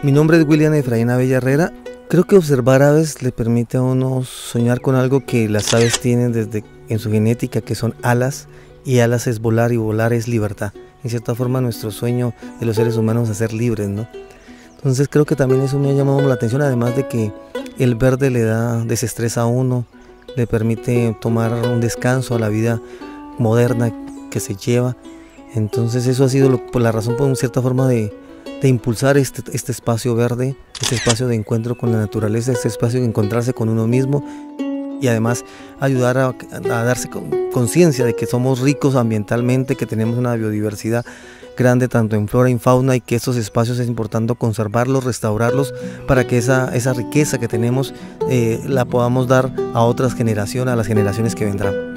Mi nombre es William Efraín Abella Herrera. Creo que observar aves le permite a uno soñar con algo que las aves tienen desde en su genética, que son alas, y alas es volar y volar es libertad. En cierta forma nuestro sueño de los seres humanos es ser libres, ¿no? Entonces creo que también eso me ha llamado la atención, además de que el verde le da desestresa a uno, le permite tomar un descanso a la vida moderna que se lleva. Entonces eso ha sido por la razón, por cierta forma, de, de impulsar este, este, espacio verde, este espacio de encuentro con la naturaleza, este espacio de encontrarse con uno mismo y además ayudar a, darse conciencia de que somos ricos ambientalmente, que tenemos una biodiversidad grande tanto en flora y en fauna y que estos espacios es importante conservarlos, restaurarlos para que esa, esa riqueza que tenemos eh, la podamos dar a otras generaciones, a las generaciones que vendrán.